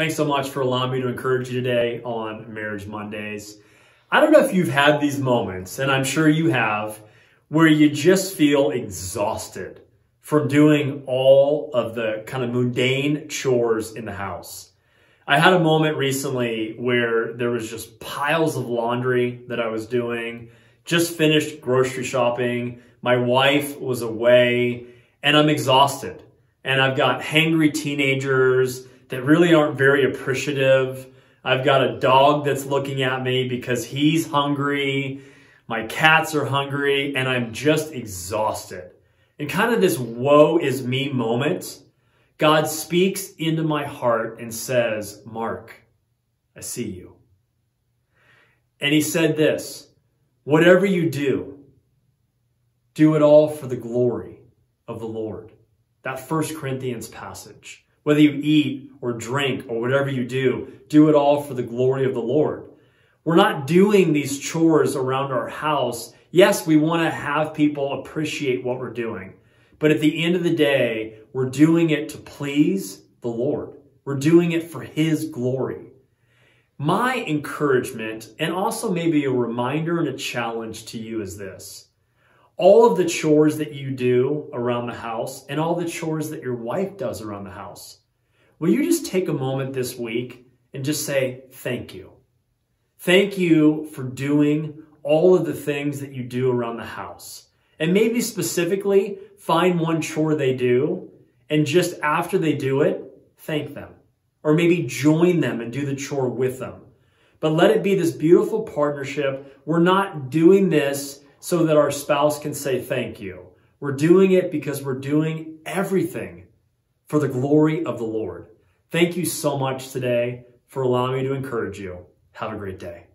Thanks so much for allowing me to encourage you today on Marriage Mondays. I don't know if you've had these moments, and I'm sure you have, where you just feel exhausted from doing all of the kind of mundane chores in the house. I had a moment recently where there was just piles of laundry that I was doing, just finished grocery shopping. My wife was away and I'm exhausted. And I've got hangry teenagers that really aren't very appreciative. I've got a dog that's looking at me because he's hungry. My cats are hungry and I'm just exhausted. And kind of this woe is me moment, God speaks into my heart and says, Marc, I see you. And he said this, whatever you do, do it all for the glory of the Lord. That First Corinthians passage. Whether you eat or drink or whatever you do, do it all for the glory of the Lord. We're not doing these chores around our house. Yes, we want to have people appreciate what we're doing. But at the end of the day, we're doing it to please the Lord. We're doing it for His glory. My encouragement, and also maybe a reminder and a challenge to you is this. All of the chores that you do around the house and all the chores that your wife does around the house, will you just take a moment this week and just say, thank you. Thank you for doing all of the things that you do around the house. And maybe specifically find one chore they do and just after they do it, thank them. Or maybe join them and do the chore with them. But let it be this beautiful partnership. We're not doing this so that our spouse can say thank you. We're doing it because we're doing everything for the glory of the Lord. Thank you so much today for allowing me to encourage you. Have a great day.